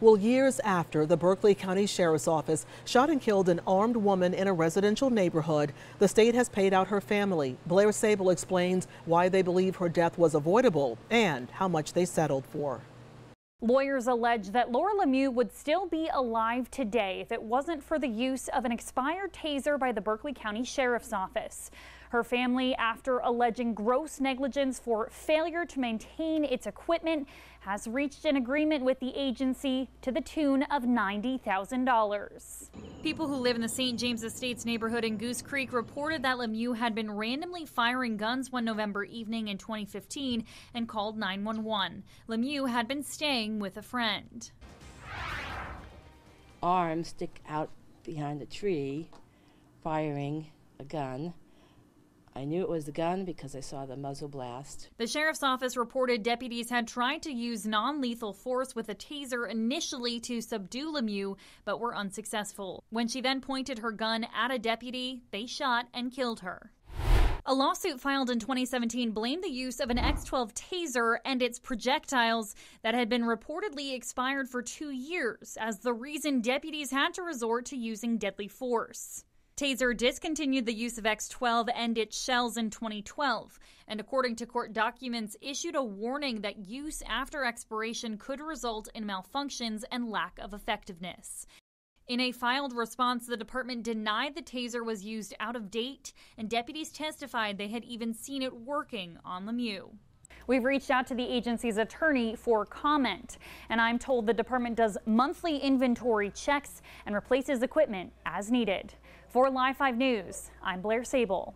Well, years after the Berkeley County Sheriff's Office shot and killed an armed woman in a residential neighborhood, the state has paid out her family. Blair Sabol explains why they believe her death was avoidable and how much they settled for. Lawyers allege that Laura Lemieux would still be alive today if it wasn't for the use of an expired taser by the Berkeley County Sheriff's Office. Her family, after alleging gross negligence for failure to maintain its equipment, has reached an agreement with the agency to the tune of $90,000. People who live in the St. James Estates neighborhood in Goose Creek reported that Lemieux had been randomly firing guns one November evening in 2015 and called 911. Lemieux had been staying with a friend. Arms stick out behind a tree, firing a gun. I knew it was the gun because I saw the muzzle blast. The sheriff's office reported deputies had tried to use non lethal force with a taser initially to subdue Lemieux, but were unsuccessful. When she then pointed her gun at a deputy, they shot and killed her. A lawsuit filed in 2017 blamed the use of an X12 taser and its projectiles that had been reportedly expired for two years as the reason deputies had to resort to using deadly force. Taser discontinued the use of X12 and its shells in 2012, and according to court documents, issued a warning that use after expiration could result in malfunctions and lack of effectiveness. In a filed response, the department denied the taser was used out of date, and deputies testified they had even seen it working on Lemieux. We've reached out to the agency's attorney for comment, and I'm told the department does monthly inventory checks and replaces equipment as needed. For Live 5 News, I'm Blair Sabol.